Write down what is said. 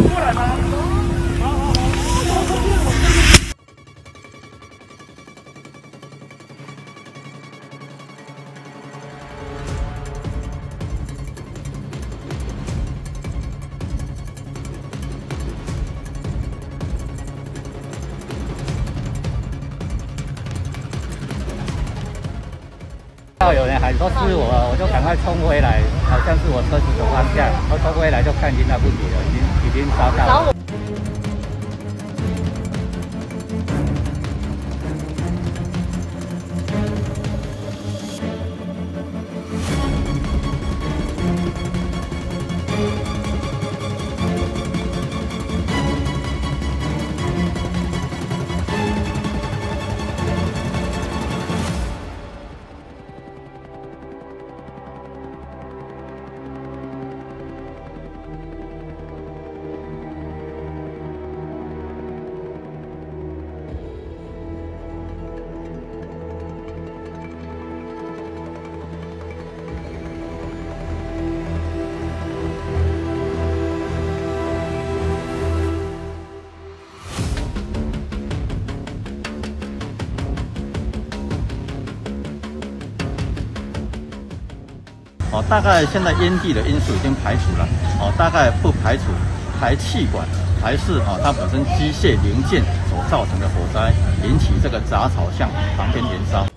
过来吗？到有人喊说是我，我就赶快冲回来，好像是我车子的方向，我冲回来就看已经来不及了，经已经烧到哦，大概现在烟蒂的因素已经排除了，哦，大概不排除排气管还是哦它本身机械零件所造成的火灾，引起这个杂草向旁边燃烧。